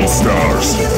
All Stars.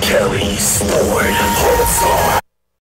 Kelly, forward, hold on.